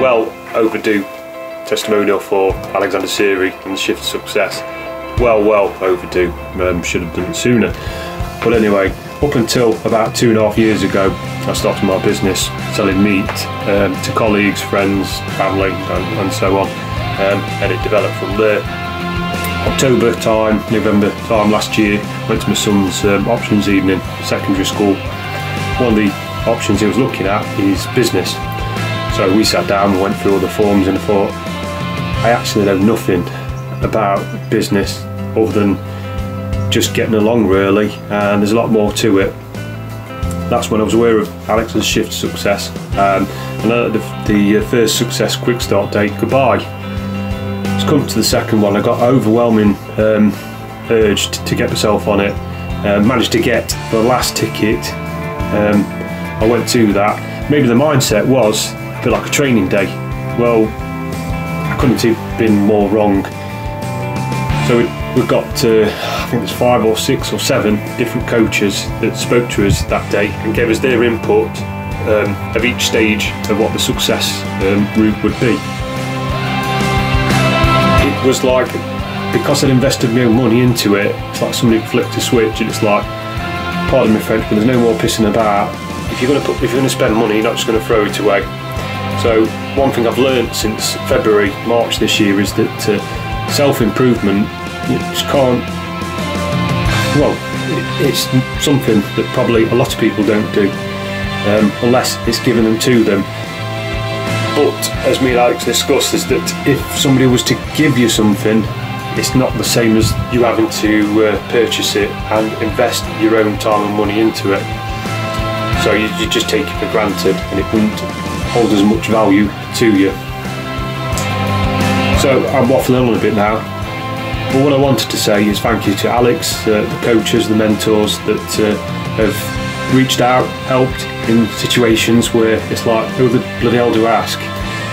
well overdue testimonial for Alexander Seery and the shift to success. Well, well overdue. Um, should have done it sooner. But anyway, up until about two and a half years ago, I started my business selling meat um, to colleagues, friends, family, and, and so on. Um, and it developed from there. October time, November time last year, went to my son's um, options evening, secondary school. One of the options he was looking at is business. So we sat down and went through all the forms and thought, I actually know nothing about business other than just getting along really and there's a lot more to it. That's when I was aware of Alex's shift success um, and at the, the uh, first success quick start date, goodbye It's come to the second one, I got overwhelming um, urge to get myself on it. Uh, managed to get the last ticket. Um, I went to that. Maybe the mindset was bit like a training day. Well, I couldn't have been more wrong. So we, we got to, I think there's five or six or seven different coaches that spoke to us that day and gave us their input um, of each stage of what the success um, route would be It was like because I'd invested my own money into it, it's like somebody flicked a switch and it's like, pardon me French, but there's no more pissing about. If you're gonna put, if you're gonna spend money, you're not just gonna throw it away. So one thing I've learned since February, March this year is that uh, self-improvement, you just can't. Well, it's something that probably a lot of people don't do, um, unless it's given them to them but as me and Alex discussed, is that if somebody was to give you something, it's not the same as you having to uh, purchase it and invest your own time and money into it. So you, you just take it for granted and it wouldn't hold as much value to you. So I'm waffling on a bit now. But what I wanted to say is thank you to Alex, uh, the coaches, the mentors that uh, have reached out, helped in situations where it's like, who the bloody hell do I ask?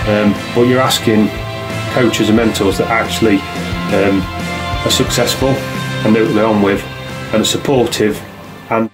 Um, but you're asking coaches and mentors that actually um, are successful and they're on with and are supportive and